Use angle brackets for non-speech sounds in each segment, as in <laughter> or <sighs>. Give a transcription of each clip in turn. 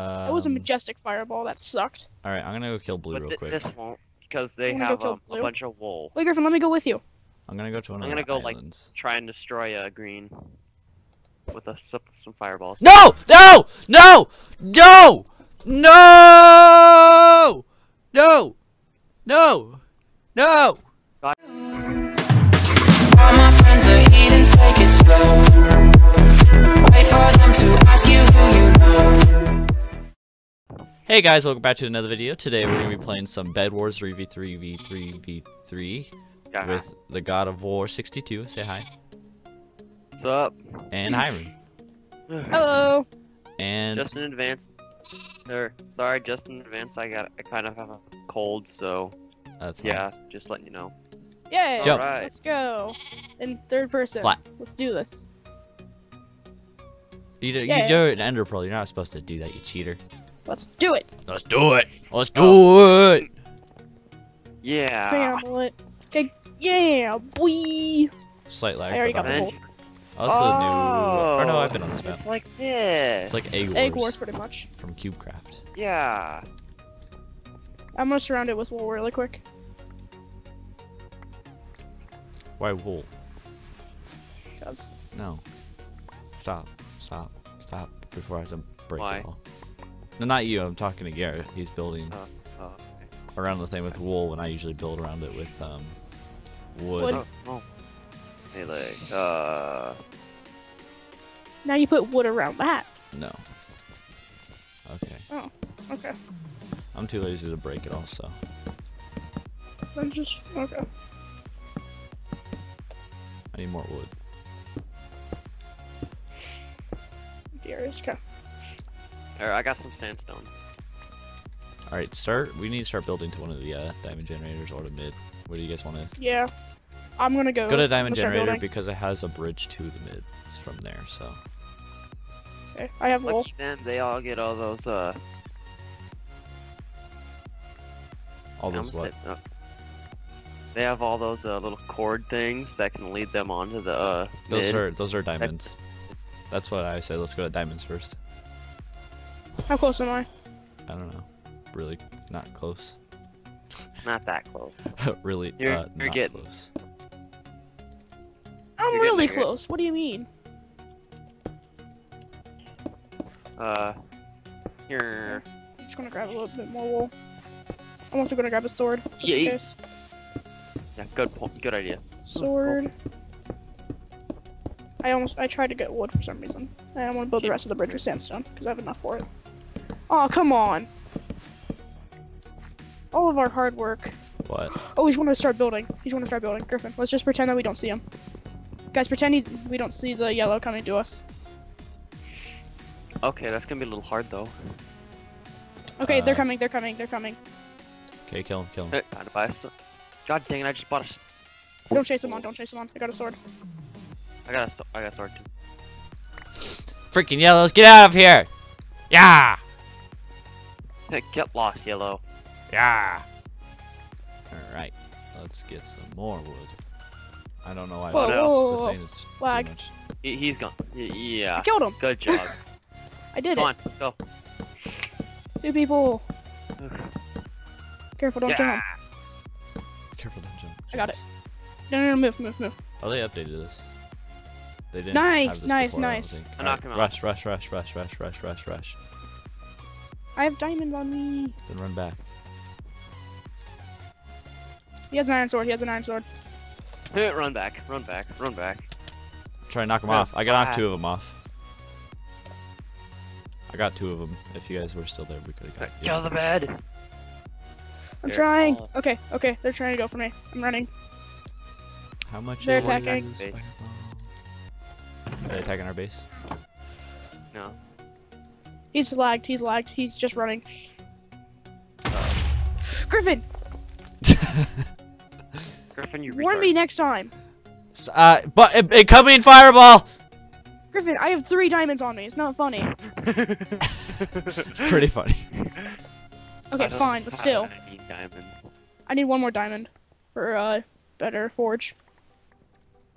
It was a Um, majestic fireball. That sucked. All right, I'm gonna go kill blue But real th- quick. this won't because they have kill um, a bunch of wool. Wait, Griffin, let me go with you. I'm gonna go to one I'm gonna the go, like- Try and destroy a green with a some, some fireballs. No! No! No! No! No! No! No! No! All my friends are heathens, take it slow. Hey guys, welcome back to another video. Today we're gonna be playing some Bed Wars 3v3 v3 v3 Yeah. with the God of War 62. Say hi. What's up? And Hiram. Hello. And Just in advance. Or sorry, just in advance. I got I kind of have a cold, so that's fine. yeah, just letting you know. Yay. Jump. Alright. Let's go. In third person. Splat. Let's do this. You do, Yeah. you do it in Ender Pearl. You're not supposed to do that, you cheater. Let's do it. Let's do it. Let's do oh. it. Yeah. Family. Okay. Yeah, boy. Slight lag. I already got the I'm- whole- Also new. Or no, Oh, I've been on this map. It's like this. It's like Egg Wars, Egg Wars, pretty much. from CubeCraft. Yeah. I'm gonna surround it with wool really quick. Why wool? Cause No. Stop. Stop. Stop. Before I have to break Why? it all. No, not you. I'm talking to Garrett. He's building Oh, oh, okay. around the same with wool when I usually build around it with um wood. Wood. Oh, oh. Melee. Uh. now you put wood around that. No. Okay. Oh, Okay. I'm too lazy to break it all, so. Then just okay. I need more wood. Darius, okay. Alright, I got some sandstone. Alright, start. We need to start building to one of the uh, diamond generators or the mid. What do you guys want to? Yeah. I'm gonna go. Go to diamond I'm gonna start generator building. because it has a bridge to the mid it's from there, so. Okay. I have wool. Lucky them, they all get all those uh. All those what? said- uh, They have all those uh, little cord things that can lead them onto the uh. Those mid. are those are diamonds. That's what I say. Let's go to diamonds first. How close am I? I don't know. Really not close. not that close. <laughs> really You're- uh, you're not getting- close. I'm You're really close. What do you mean? Uh. Here. I'm just gonna grab a little bit more wool. I'm also gonna grab a sword. Just Yeah, you- Yeah, good point. Good idea. Sword. I almost I tried to get wood for some reason. I want to build the rest of the bridge with sandstone because I have enough for it. Oh come on! All of our hard work. What? Oh, he's want to start building. He's want to start building. Griffin, let's just pretend that we don't see him. Guys, pretend he, we don't see the yellow coming to us. Okay, that's gonna be a little hard though. Okay, they're Uh, coming. They're coming. They're coming. Okay, kill him, kill him. Hey, Time to. God dang it! I just bought a... Don't chase him on. Don't chase him on. I got a sword. I got a. s- I got a sword too. Freaking yellows, get out of here! Yeah! Hey, Get lost, yellow. Yeah! Alright, let's get some more wood. I don't know why Whoa, no. whoa, this whoa, thing whoa. is too Lag. much. He, he's gone. Y- I yeah. killed him. Good job. <laughs> I did Come it. on, go. Two people. <sighs> Careful, don't jump. Careful, don't jump. I got it. No, no, no, move, move, move. Oh, they updated this. They didn't Nice, have this nice, before, nice. think. I knocked Alright, him out. Rush, rush, rush, rush, rush, rush, rush, rush. I have diamonds on me. Then run back. He has an iron sword. He has an iron sword. <laughs> run back. Run back. Run back. Try to knock him Yeah, off. I got knocked why? Ah. two of them off. I got two of them. If you guys were still there, we could have got Get out of the bed. I'm Here, trying. I'll- Okay, okay. They're trying to go for me. I'm running. How much? They're is attacking. this fireball? Are they attacking our base? No. He's lagged. He's lagged. He's just running. Griffin, <laughs> Griffin, you warn retard. me next time. Uh, but it, incoming fireball. Griffin, I have three diamonds on me. It's not funny. <laughs> It's pretty funny. Okay, fine, but have still, any diamonds. I need one more diamond for uh better forge.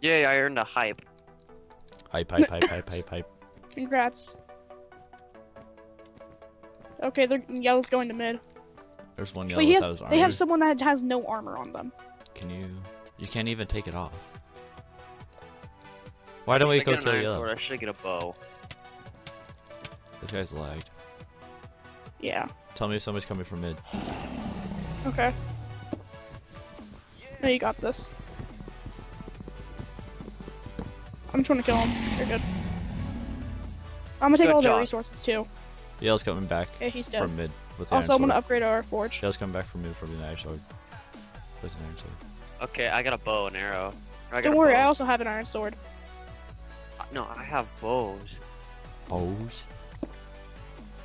Yay! I earned a hype. Hype, hype, hype, hype, hype, hype. <laughs> Congrats. Okay, they're yellow's going to mid. There's one yellow Wait, he has, without his armor. they have someone that has no armor on them. Can you? You can't even take it off. Why don't we go get an kill yellow? Uh, sword, I should get a bow. This guy's lagged. Yeah. Tell me if somebody's coming from mid. Okay. No, you got this. I'm trying to kill him. You're good. I'm gonna take Good all their job. resources too. Yellow's coming back Okay, he's dead. from mid with the Also, I'm gonna upgrade our forge. Yellow's coming back from mid from the iron sword. With an iron sword. Okay, I got a bow and arrow. I Don't worry, bow. I also have an iron sword. No, I have bows. Bows.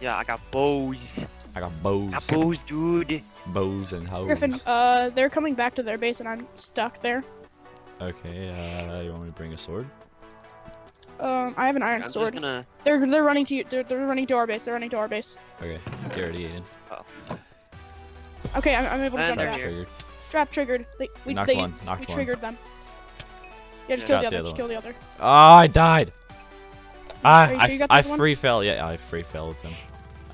Yeah, I got bows. I got bows. Got bows, dude. Bows and hoes. Griffin, uh, they're coming back to their base and I'm stuck there. Okay, uh, you want me to bring a sword? Um, I have an iron I'm sword. just gonna. They're they're running to you. They're, they're running to our base. They're running to our base. Okay, get ready, Aiden. Okay, I'm, I'm able to And jump they're. Trap here. triggered. Trap triggered. They, we, Knocked they, one, knocked we one. triggered them. Yeah, just Yeah. kill the other. the Just other kill the other. Ah, I died. Ah, I, sure you f- got the I free fell. Yeah, I free fell with him.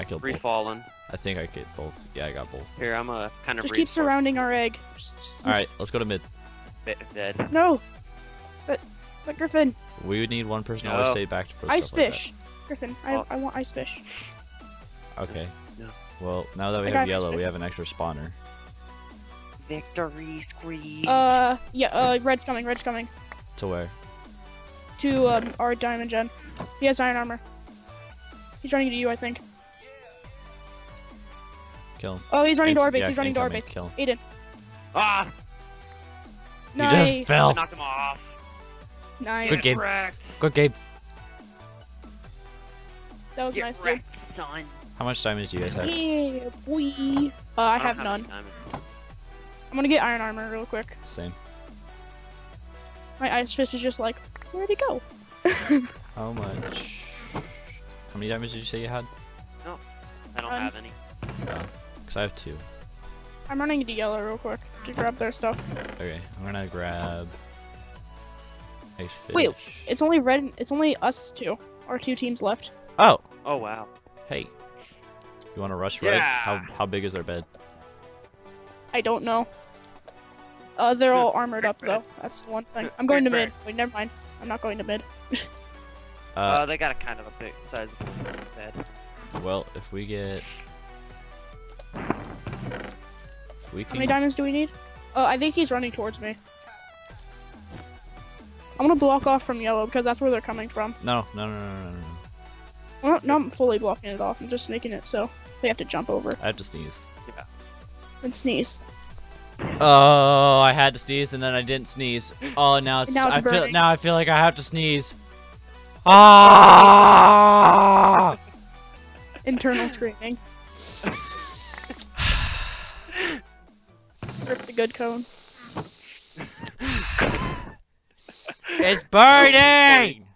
I killed Free both. falling. I think I get both. Yeah, I got both. Here, I'm a kind of. Just keep surrounding our egg. Just- just- All right, let's go to mid. Dead. No. But, but Griffin, We would need one person to always No. stay back for ice stuff like fish. Griffin, I, Oh. I want ice fish. that. Okay. No. Well, now that we I have got ice yellow, we fish. have an extra spawner. Victory scream. Uh, yeah. Uh, red's coming. Red's coming To where? to um our diamond gen. He has iron armor. He's running to you, I think. Kill him. Oh, he's running to our base. Yeah, he's running to our incoming. base. Kill him. Aiden. ah! You Nice. just I fell. knocked him off. Nice. Good game. wrecked. Good game. That was Get nice, dude. son. How much diamonds do you guys have? Yeah, boy. Uh, I don't have none. I'm gonna get iron armor real quick. Same. My ice fist is just like, where'd he go? <laughs> How much? How many diamonds did you say you had? No, I don't Um, have any. Because I have two. I'm running to yellow real quick to grab their stuff. Okay, I'm gonna grab ice fish. Wait, It's only red. It's only us two. Our two teams left. Oh, Oh wow. hey. You want to rush red? How Yeah. how big is our bed? I don't know. Uh, they're all armored up though. That's the one thing. I'm going to mid. Wait, never mind. I'm not going to mid. Uh, Uh, they got a kind of a big size bed. well, if we get, if we How many diamonds do we need? Uh, I think he's running towards me. I'm gonna block off from yellow because that's where they're coming from. no, no, no, no, no, no, no. Well, not, not fully blocking it off. I'm just sneaking it so they have to jump over I have to sneeze. Yeah. and sneeze. Oh, I had to sneeze and then I didn't sneeze. Oh, now it's, Now it's I feel burning. now I feel like I have to sneeze. Ah! <laughs> <laughs> Internal screaming. <sighs> Rip the good cone. <laughs> it's burning.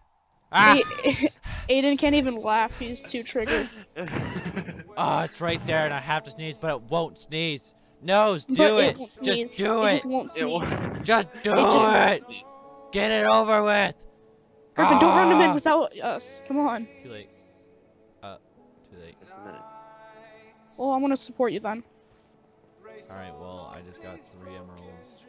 Ah! <sighs> Aiden can't even laugh. He's too triggered. <laughs> Oh, it's right there, and I have to sneeze, but it won't sneeze. Nose, do but it. won't Just sneeze. do it. it. just won't It sneeze. was- Just do It just it. Get it over with. Griffin, don't run to Ah. mid without us. Come on. Too late. Uh, too late. Just a minute. Well, I'm gonna support you then. All right. Well, I just got three emeralds.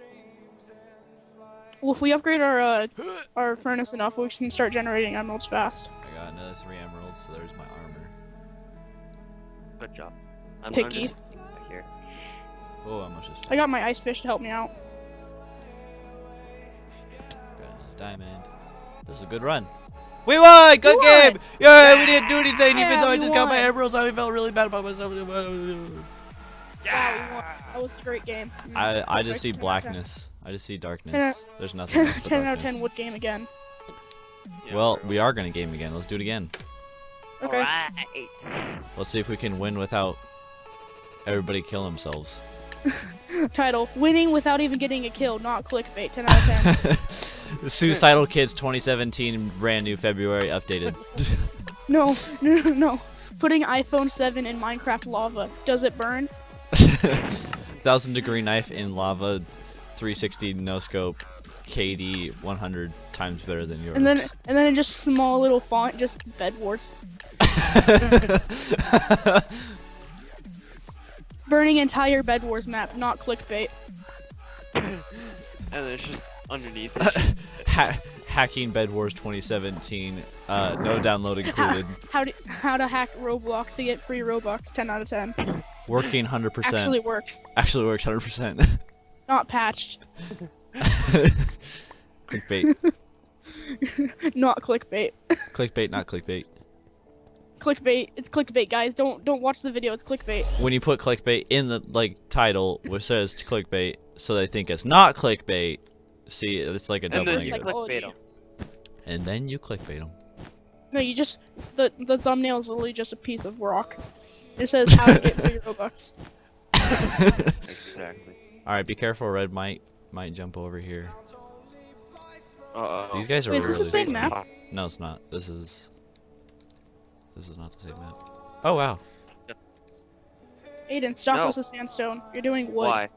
Well, if we upgrade our uh, our furnace enough, we can start generating emeralds fast. I got another three emeralds, so there's my armor. Good job. I'm, I'm Picky. just here. Oh, I almost just I got my ice fish to help me out. got diamond. This is a good run. We won! Good We game! won! Yeah, we didn't do anything, even though I we just got my won. emeralds. I felt really bad about myself. Wow, we won. That was a great game. I I just see 10 out of 10. blackness. I just see darkness. Ten out- There's nothing. 10, 10 out of 10 darkness. wood game again. Yeah, Well, we are gonna game again. Let's do it again. Okay. Alright. Let's see if we can win without everybody kill themselves. <laughs> Title: Winning without even getting a kill, not clickbait. 10 out of 10. <laughs> Suicidal Kids 2017, brand new February, updated. <laughs> no, no, no, no. Putting iPhone 7 in Minecraft lava. Does it burn? Thousand degree knife in lava, 360 no scope, KD 100 times better than yours. And then, and then in just small little font, just Bed Wars. <laughs> burning entire Bed Wars map, not clickbait. and then it's just underneath. it. <laughs> ha- hacking Bed Wars 2017. Uh, no download included. How to how to hack Roblox to get free Robux? 10 out of 10. Working 100%. Actually works. Actually works 100%. <laughs> Not patched. <laughs> clickbait. <laughs> not clickbait. clickbait, not clickbait. Clickbait. It's clickbait, guys. Don't don't watch the video. It's clickbait. When you put clickbait in the like title, which says clickbait, so they think it's not clickbait. See, it's like a and double then Double you negative. negative. clickbait 'em. And then you clickbait them. No, you just the the thumbnail is literally just a piece of rock. It says how to get <laughs> free Robux. Exactly. All right, be careful. Red might might jump over here. Uh oh. These guys are Wait, is this really. the same map? No, it's not. This is. This is not the same map. Oh wow. Aiden, stop No. with sandstone. You're doing wood Why?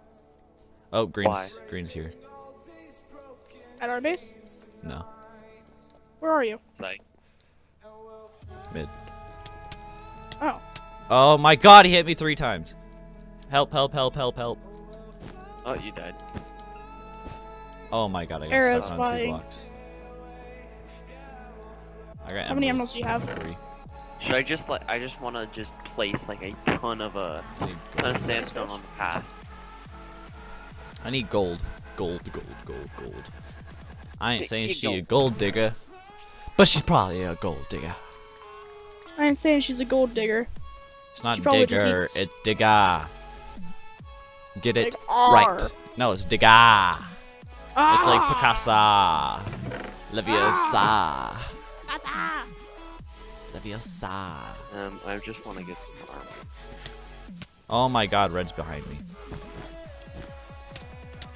Oh, green's Why? green's here. at our base. No, Where are you? Like, mid. Oh, Oh my God, he hit me three times. Help! Help! Help! Help! Help! Oh, you died. Oh my God, I got Arrows stuck on two flying. blocks. I got How many emeralds do you have? Three. Should I just like? I just want to just place like a ton of uh, I need ton gold. of sandstone on the path. I need gold. Gold, gold, gold, gold. I ain't saying hey, she a gold. gold digger, but she's probably a gold digger. I ain't saying she's a gold digger. It's not She digger, eats- it's digger. Get it Like, right. No, it's digger. Ah! It's like Picasso. Leviosa. Ah! Leviosa. Um, I just want to get some armor. Oh my god, red's behind me.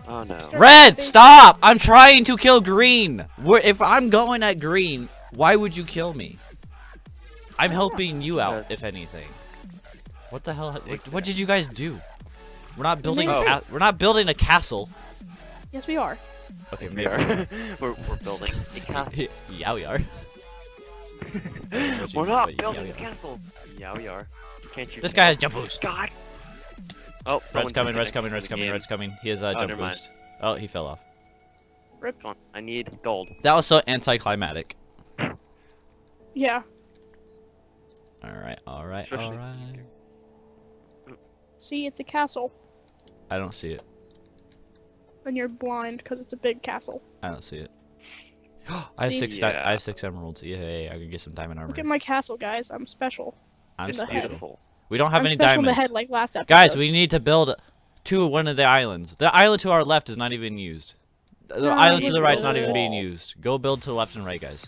Oh no. Red, stop! I'm trying to kill green. Where, if I'm going at green, why would you kill me? I'm helping you out, if anything. What the hell? What, what did you guys do? We're not building. made A a we're not building a castle. Yes, we are. Okay, we maybe. are. <laughs> we're, we're building a <laughs> castle. yeah, we are. <laughs> We're not building yeah, a we are? castle. Yeah, we are. Can't you? This guy has jump boost. God. Oh, Red's coming. Red's coming. Red's coming. Red's coming. He has a Oh, jump never mind. boost. Oh, he fell off. Come on, I need gold. That was so anticlimactic. Yeah. All right. All right. Especially All right. Here. See, it's a castle. I don't see it. And you're blind because it's a big castle. I don't see it. <gasps> I have See? six. Yeah. I have six emeralds. Yay! I can get some diamond armor. Look at my castle, guys. I'm special. I'm in the head. special. We don't have I'm any special diamonds. in the head like last episode. Guys, we need to build to one of the islands. The island to our left is not even used. The No, island to the right is not even being used. Go build to the left and right, guys.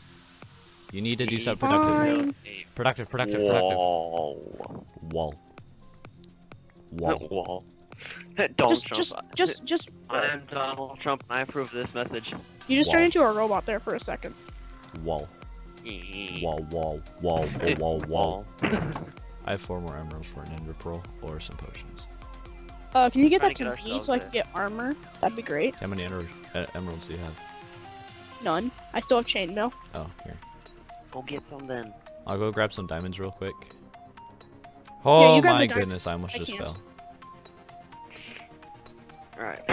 You need to do We something productive. Fine. Productive, productive, productive. Wall. Wall. Wall. <laughs> Wall. <laughs> Donald just, Trump. Just, just, just. <laughs> I'm Donald Trump, and I approve this message. You just Wall. turned into a robot there for a second. Wall. Wall, wall, wall, oh, wall, wall, I have four more emeralds for an ender pearl or some potions. Uh, can you get that to, to me so I can get armor? That'd be great. How many emer emeralds do you have? None. I still have chainmail. Oh, here. Go get some then. I'll go grab some diamonds real quick. Oh grab my goodness, I almost I just can't. fell. Alright.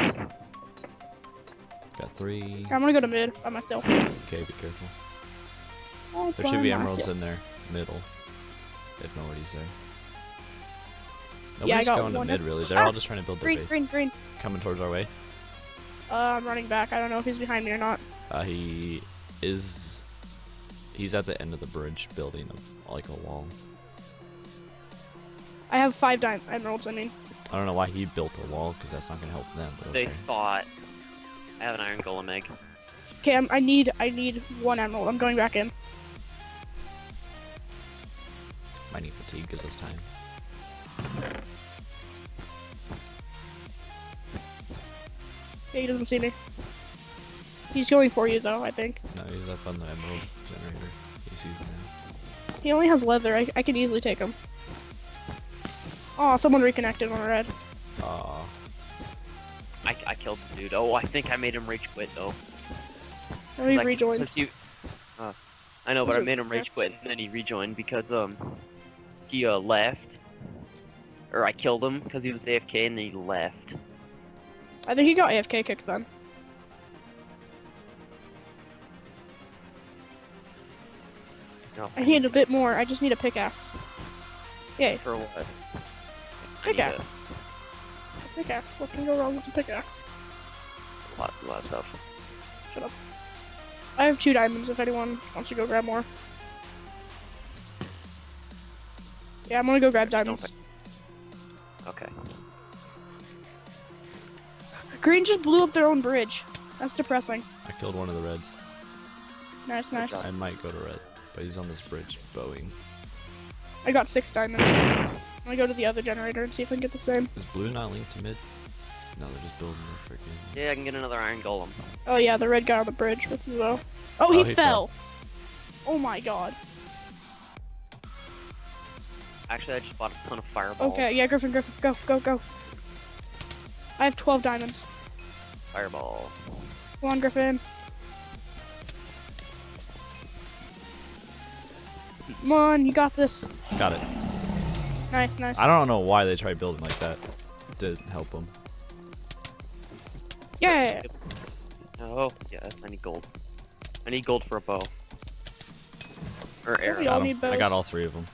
Got three. I'm gonna go to mid by myself. Okay, be careful. All There should be emeralds myself. in there, middle. If nobody's there. Yeah, I got going to mid really. They're Ah! all just trying to build their Green, base. green, green. Coming towards our way. Uh, I'm running back. I don't know if he's behind me or not. Uh, he is. He's at the end of the bridge building a, like a wall. I have five di- emeralds. I mean, I don't know why he built a wall because that's not going to help them. But They okay. thought. I have an iron golem egg. okay. I'm, I need, I need one emerald. I'm going back in. Mining fatigue gives us time. Yeah, he doesn't see me. He's going for you though. I think No, he's up on the emerald generator. He sees me now. he only has leather. I, I can easily take him. Oh, someone reconnected on red. Aw. I, I killed the dude. Oh, I think I made him rage quit though. Let me Like, rejoin. 'cause you- uh, I know, but I made him rage quit and then he rejoined because um he uh left or I killed him because he was AFK and then he left. I think he got AFK kicked then. No, I need a bit more. I just need a pickaxe. Yay, for what? I need pickaxe. A pickaxe. What can go wrong with a pickaxe? A lot, a lot of stuff. Shut up. I have two diamonds if anyone wants to go grab more. Yeah, I'm gonna go grab Don't diamonds. Okay. <laughs> Green just blew up their own bridge. That's depressing. I killed one of the reds. Nice, nice. I might go to red, but he's on this bridge bowing. I got six diamonds. I'm gonna go to the other generator and see if I can get the same. Is blue not linked to mid? No, they're just building their freaking. Yeah, I can get another iron golem. Oh yeah, the red guy on the bridge with the bow. Oh, he, Oh, he fell. Oh my god. Actually, I just bought a ton of fireballs. Okay, yeah, Griffin, Griffin, go, go, go. I have 12 diamonds. Fireball. Come on, Griffin. Come on, you got this. Got it. Nice, nice. I don't know why they tried building like that to help them. Yeah. Oh, yes, I need gold. I need gold for a bow. Or We all Got 'em. need I got all three of them.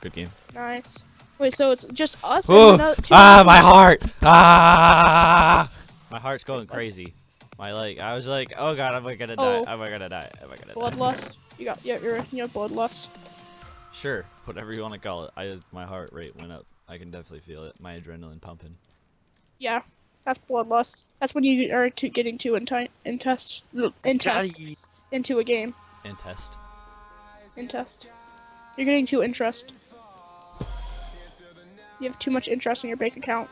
Good game. Nice. Wait, so it's just us? and Oh, another- two ah, my heart. Ah, my heart's going crazy. My like, I was like, oh god, am I gonna die? Oh. Am I gonna die? Am I gonna die? Bloodlust. You got, yeah, you're, you have bloodlust. Sure, whatever you want to call it. I just, my heart rate went up. I can definitely feel it. My adrenaline pumping. Yeah, that's blood bloodlust. That's when you are to getting too inti- intest, intest Daddy. into a game. And test. Intest. You're getting too interest. You have too much interest in your bank account.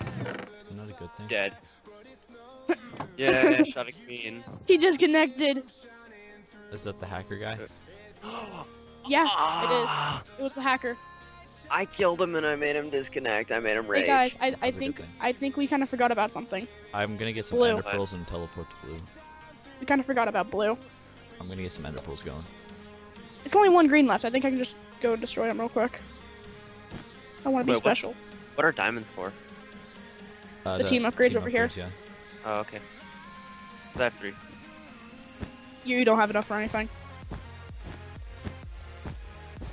Isn't that a good thing? Dead. <laughs> yeah, shot a queen. He disconnected. Is that the hacker guy? <gasps> <gasps> <gasps> Yeah, Ah, it was a hacker. I killed him and I made him disconnect. I made him rage. Hey guys, I, I That's a good think. I think we kind of forgot about something. I'm gonna get some Blue. ender pearls and teleport to blue. We kind of forgot about blue. I'm gonna get some ender pearls going. It's only one green left. I think I can just go and destroy him real quick. I want to be Wait, what- special. What are diamonds for? Uh, The team upgrades over here. Yeah. Oh, okay. So I have three. You, you don't have enough for anything.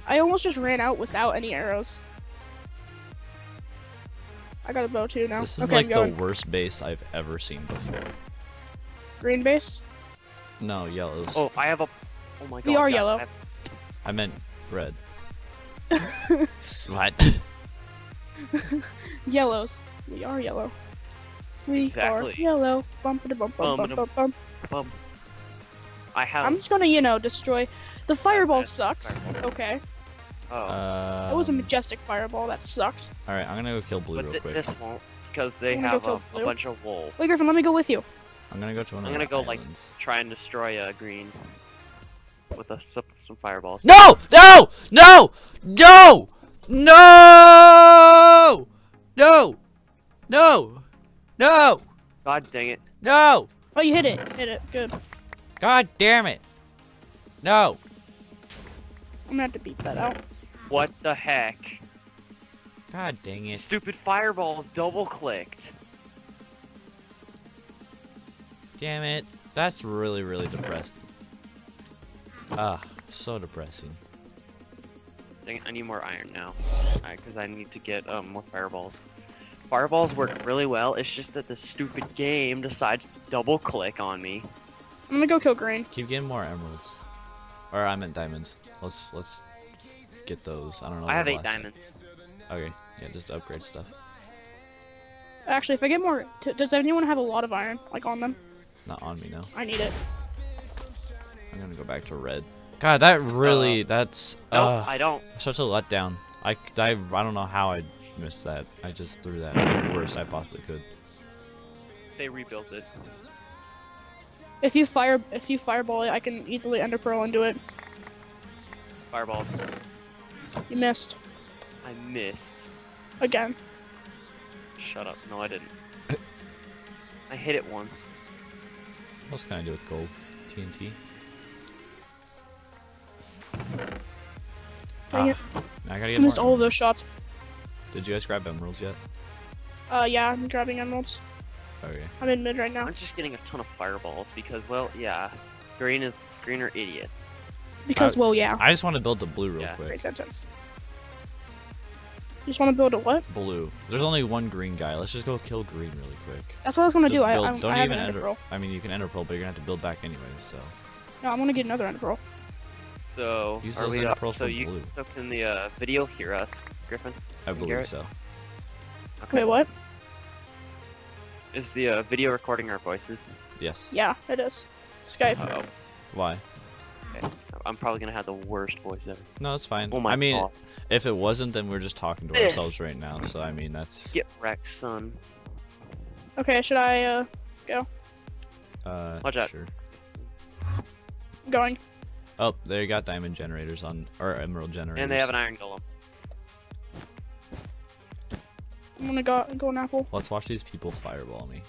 I almost just ran out without any arrows. I got a bow too now. This is okay, like the worst base I've ever seen before. green base. No, yellows. Oh, I have a. Oh my god. We are guys, yellow. I have- I meant red. <laughs> what? <laughs> Yellows. We are yellow. We Exactly. are yellow. Bump bump bump bump Bum-ba-dum. bump bump. I have. I'm just gonna, you know, destroy. The fireball bad. sucks. Fireball. Okay. Oh. Uh, That was a majestic fireball. That sucked. All right, I'm gonna go kill blue but real th- quick. this won't because they I'm have go a, a bunch of wool. Wait, Griffin, let me go with you. I'm gonna go to one I'm gonna go, like- Try and destroy a green with a, some, some fireballs. No! No! No! No! No! No! No! No! God dang it! No! Oh, you hit it. Hit it. Good. God damn it! No! I'm gonna have to beat that out. What the heck? God dang it! Stupid fireballs double clicked. Damn it! That's really, really depressing. Ah, so depressing. I need more iron now. Alright, because I need to get um, more fireballs. Fireballs work really well. It's just that the stupid game decides to double click on me. I'm gonna go kill green. Keep getting more emeralds. Or I meant diamonds. Let's let's get those. I don't know. I have eight last time. diamonds. Okay, yeah, just upgrade stuff. Actually, if I get more, t- does anyone have a lot of iron like on them? Not on me no. I need it. I'm gonna go back to red. God, that really, that's No, uh, I don't. such a letdown. I, I, I don't know how I missed that. I just threw that the worst I possibly could. They rebuilt it. If you fire, if you fireball it, I can easily ender pearl into it. Fireballs. You missed I missed. again. Shut up. No, I didn't. I hit it once. What else can I do with gold? TNT. Dang Ah, it. now I gotta I missed more all of those shots. Did you guys grab emeralds yet? Uh, yeah, I'm grabbing emeralds. Okay. I'm in mid right now I'm just getting a ton of fireballs because, well, yeah, green is green are idiots. Because, well, yeah. I just want to build the blue real Yeah. quick. Great sentence. You just want to build a what? Blue. There's only one green guy. Let's just go kill green really quick. That's what I was gonna Just do. I, build- I, don't I have even an ender enter- pearl. I mean, you can ender pearl, but you're gonna have to build back anyways. So No, I'm gonna get another ender pearl. So, Use are those we ender pearls So for you, blue. so can the uh, video hear us, Griffin? I believe Garrett? so. Wait, what? Is the uh, video recording our voices? Yes. Yeah, it is. Skype. Uh oh. Why? I'm probably gonna have the worst voice ever. No, it's fine. Oh my I mean, god. if it wasn't, then we're just talking to This. ourselves right now. So I mean, that's Get wrecked, son. Okay, should I, uh, go? uh Watch out. sure. Going. Oh, they got diamond generators on or emerald generators. And they have an iron golem. I'm gonna go, go an apple. Let's watch these people fireball me.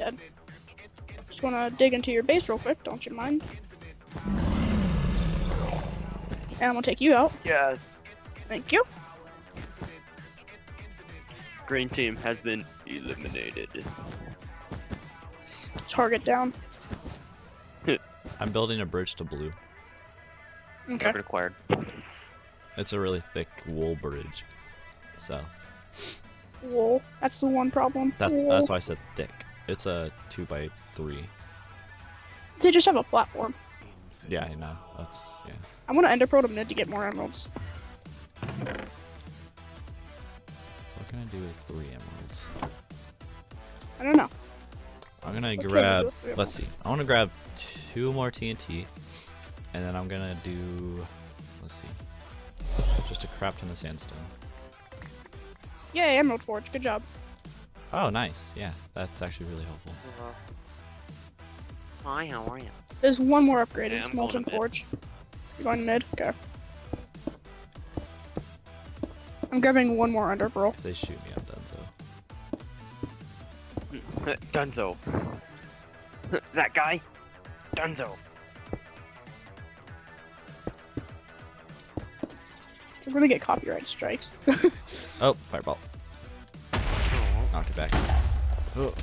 Dead. Just wanna dig into your base real quick, don't you mind? And I'm gonna take you out. Yes. Thank you. Green team has been eliminated. Target down. <laughs> I'm building a bridge to blue. Okay. Target acquired. It's a really thick wool bridge. So Wool. That's the one problem. that's Wool. that's why I said thick. It's a two by three. They just have a platform. Yeah, I know. That's yeah. I'm gonna ender pearl to mid to get more emeralds. What can I do with three emeralds? I don't know. I'm gonna What I grab. Let's see. I want to grab two more TNT, and then I'm gonna do. Let's see. Just a crap ton of sandstone. Yay, emerald forge. Good job. Oh, nice. Yeah, that's actually really helpful. Uh-huh. Hi, how are you? There's one more upgrade. Yeah, It's molten forge. You're going mid. Okay. I'm grabbing one more ender pearl. If they shoot me, I'm done. So Dunzo. <laughs> <laughs> that guy? Dunzo. We're gonna get copyright strikes. <laughs> oh, fireball. Knocked it back. Oh,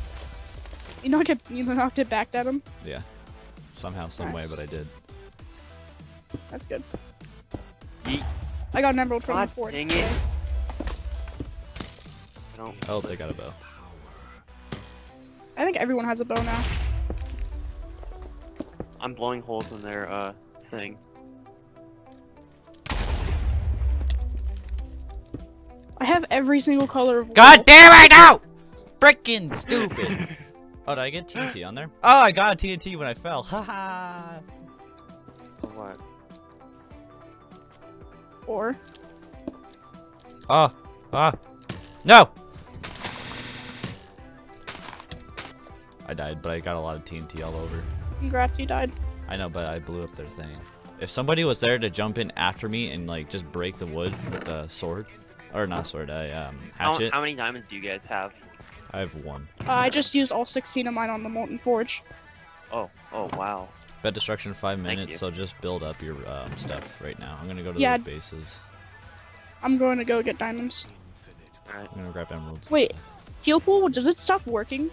You knocked it. You knocked it back at him. yeah. Somehow, some way, Nice. but I did. That's good. Yeet. I got an emerald from God the fort. dang it. No. Oh, they got a bow. I think everyone has a bow now. I'm blowing holes in their uh thing. I have every single color of. God wool. damn it! No! Freaking <laughs> stupid. oh, did I get TNT on there? Oh, I got a TNT when I fell. Haha. For what? Or Ah, ah, no! I died, but I got a lot of TNT all over. congrats, you died. I know, but I blew up their thing. If somebody was there to jump in after me and like just break the wood with a sword, or not sword, I um, How, hatchet, how many diamonds do you guys have? I have one. Uh, I just used all 16 of mine on the molten forge. Oh, oh wow. Bed destruction five minutes, so just build up your um, stuff right now. I'm gonna go to Yeah. those bases. I'm going to go get diamonds. Alright. I'm gonna grab emeralds. Wait. Heal pool, does it stop working?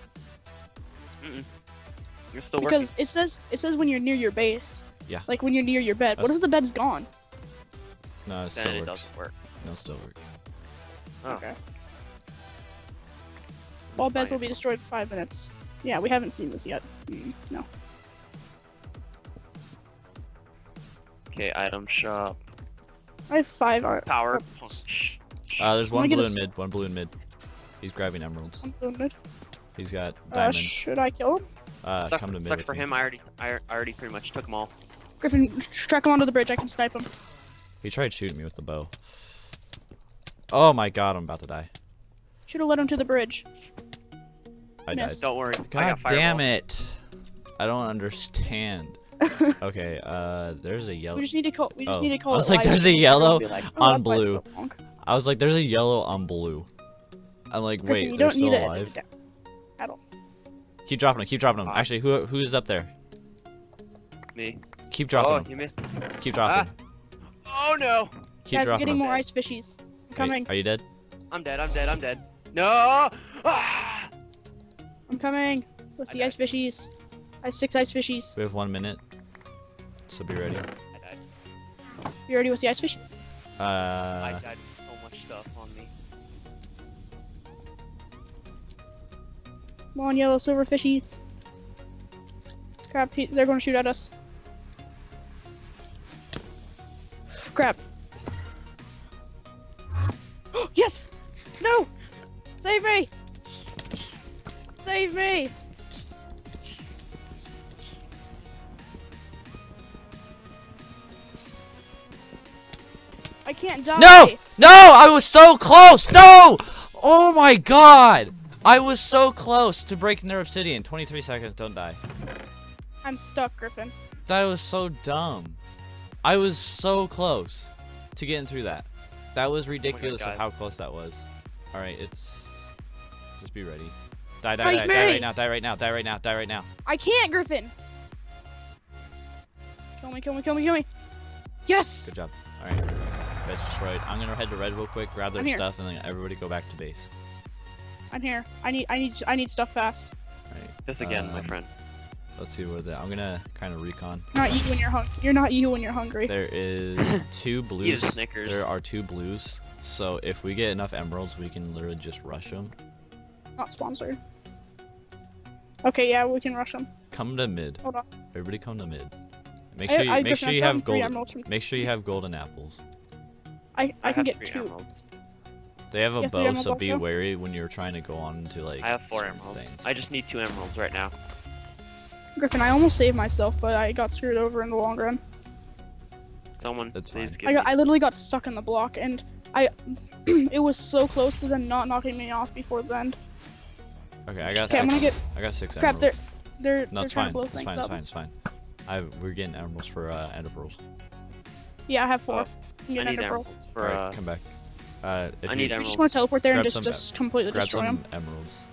Mm-mm. You're still working. Because it says it says when you're near your base. Yeah. Like when you're near your bed. What if the bed's gone? No, it Then still it works. doesn't work. No, it still works. Oh. Okay. All beds will be destroyed in five minutes. Yeah, we haven't seen this yet. Mm, no. Okay, item shop. I have five art. Power Oops. punch. Uh, there's Let me one blue in mid. One blue in mid. He's grabbing emeralds. I'm doing it. He's got Uh, diamond. should I kill him? Uh, suck come to mid. suck for me. him. I already, I, I already pretty much took them all. Griffin, track him onto the bridge. I can snipe him. He tried shooting me with the bow. Oh my god, I'm about to die. Should have led him to the bridge. I Miss. died. Don't worry. I God got damn it! I don't understand. <laughs> okay, uh, there's a yellow. We just need to call. We just Oh, need to call. I was it like, there's a yellow everyone will be like, on "Oh, that's blue." so. I was like, there's a yellow on blue. I'm like, wait, you they're don't still need to alive. edit it Keep dropping them. Keep dropping them. Ah. Actually, who who's up there? Me. Keep Oh, dropping. you missed. Keep dropping. Oh no! Keep Guys, dropping. getting them. more ice fishies. I'm Wait, coming. are you dead? I'm dead. I'm dead. I'm dead. No! Ah! I'm coming. Let's see died. ice fishies. I have six ice fishies. We have one minute. So be ready. I died. You ready with the ice fishies? Uh... I died with so much stuff on me. Come on, yellow silver fishies. Crap, they're going to shoot at us. Crap. Yes! No! Save me! Save me! I can't die! no! No! I was so close! No! Oh my god! I was so close to breaking their obsidian. 23 seconds, don't die. I'm stuck, Griffin. That was so dumb. I was so close to getting through that. That was ridiculous of how close that was. Alright, it's. Just be ready. Die, die, Fight die, die right now, die right now, die right now, die right now. I can't, Griffin! Kill me, kill me, kill me, kill me! Yes! Good job. Alright. Red's destroyed. I'm gonna head to red real quick, grab their stuff, and then everybody go back to base. I'm here. I need, I need, I need stuff fast. Alright. This again, my Um, friend. Let's see what the. I'm gonna kind of recon. Not you when you're hungry. You're not you when you're hungry. There is <laughs> two blues. Snickers. There are two blues. So if we get enough emeralds, we can literally just rush them. Not sponsored. Okay, yeah, we can rush them. Come to mid. Hold on. Everybody come to mid. Make I- sure you, I- make sure I've you have three golden. emeralds Make sure you have golden apples. I, I, can get two. emeralds. They have a You have bow, emeralds so be wary when you're trying to go on to like. I have four emeralds. Things. I just need two emeralds right now. Griffin, I almost saved myself, but I got screwed over in the long run. Someone, That's please fine. I got. I literally got stuck in the block, and I, <clears throat> it was so close to them not knocking me off before the end. Okay, I got Okay, I'm gonna get I got six crap. They're, emeralds. they're, No, they're it's fine. It's things fine. It's fine. It's fine. I we're getting emeralds for uh, ender pearls. Yeah, I have four. Oh, I'm I need ender pearl. emeralds for. Alright, uh, come back. Uh, if I you need I just want to teleport there and just, some- just completely grab destroy some them. emeralds.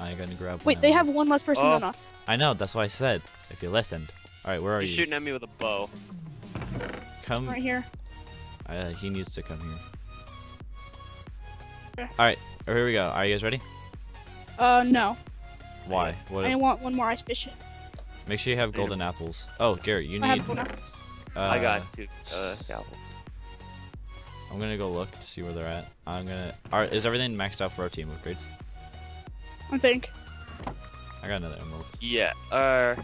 I ain't gonna grab. Wait, one they have one less person Oh. than us. I know. That's why I said. If you listened. All right, where are He's you? shooting at me with a bow. Come. Right here. Uh, he needs to come here. Okay. All right. Oh, here we go. Are you guys ready? Uh, no. Why? What? I want one more ice fish. Make sure you have Need 'em. golden apples. Oh, Garrett, you I need. have one apples. Uh, I got two. Uh, scalpel. I'm gonna go look to see where they're at. I'm gonna. All right, is everything maxed out for our team upgrades? I think. I got another emerald. Yeah. Uh,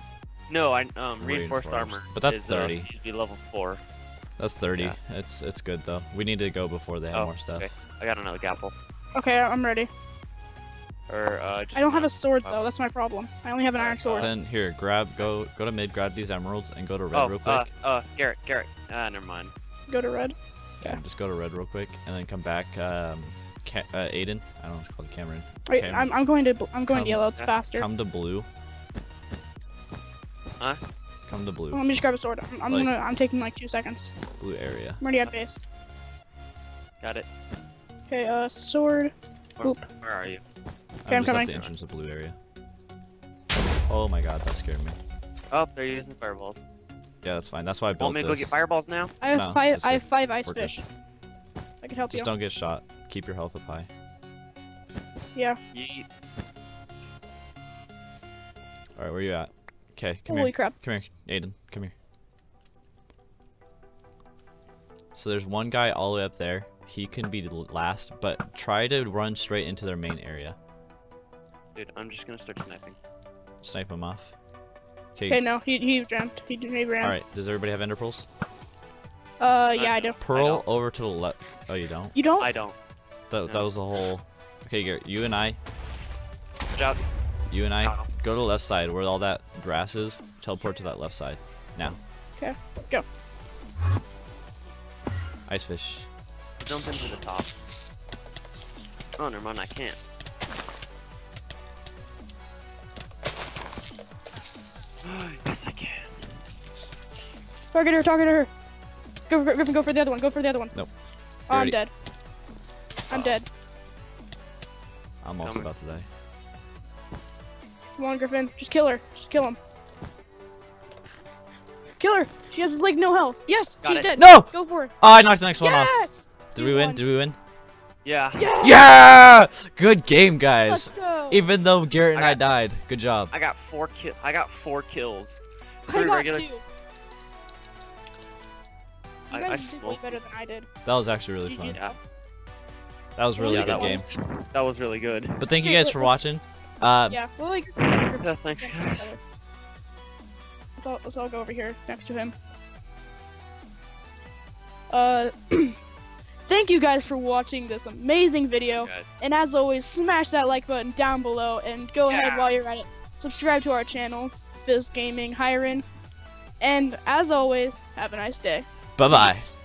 no, I um reinforced, Reinforced. armor. But that's is, 30. Uh, should be level four. That's 30. Yeah. It's it's good though. We need to go before they have Oh, more stuff. okay. I got another gapple. Okay, I'm ready. Or uh. Just I don't have a sword though. That's my problem. I only have an iron sword. Then here, grab, go, go to mid, grab these emeralds, and go to red Oh, real uh, quick. uh, Garrett, Garrett. Ah, never mind. Go to red. okay. And just go to red real quick, and then come back. Um, Ca- uh, Aiden. I don't know what's called Cameron. Wait, Okay. I'm, I'm going to bl- I'm going Come- to yellow. It's Yeah. faster. Come to blue. Huh? Come to blue. Let me just grab a sword. I'm, I'm Like- gonna. I'm taking like two seconds. Blue area. I'm already at base. Got it. Okay, uh, sword. Where, Oop. where are you? Okay, I'm just at the entrance of blue area. Oh my god, that scared me. Oh, they're using fireballs. Yeah, that's fine. That's why I Want built me to go this. get fireballs now? I have No, five. it's I have five ice We're good. fish. I can help Just you. Just don't get shot. Keep your health up high. Yeah. Yeet. All right, where you at? Okay, come Holy here. crap. Come here, Aiden. Come here. So there's one guy all the way up there. He can be l- last, but try to run straight into their main area. Dude, I'm just gonna start sniping. Snipe him off. Okay, no, he he jumped. He, didn't he ran. All right. Does everybody have ender pearls? Uh, yeah, I do. Pearl over to the left. Oh, you don't. You don't? I don't. That, that was the whole. Okay, Garrett. You and I. Good job. You and I Ow. go to the left side where all that grass is. Teleport to that left side. Now. Okay, go. Ice fish. Jump into the top. Oh, never mind. I can't. <gasps> yes, I can. Target her. Target her. Go, Griffin. Go for the other one. Go for the other one. Nope. Oh, I'm dead. I'm dead. I'm also Coming. about to die. Come on, Griffin. Just kill her. Just kill him. Kill her. She has like no health. Yes, Got she's it. dead. No! Go for it. Ah, oh, I knocked the next one off. yes. Did we win? Did we win? Yeah. Yeah. Yeah! Good game, Let's guys. go. Even though Garrett and I I died. Good job. I got four kill. I got four kills. I Three got regular. two. You guys I did way better than I did. That was actually really GG. fun. Yeah. That was really Yeah, a good that game. was that was really good. But thank you guys for watching. Uh, Yeah, we'll like. Yeah, thanks. next to. Let's all, let's all go over here next to him. Uh, <clears throat> thank you guys for watching this amazing video. Guys. And as always, smash that like button down below and go Yeah. ahead while you're at it. Subscribe to our channels, Fizz Gaming, Hiren. And as always, have a nice day. bye bye. Peace.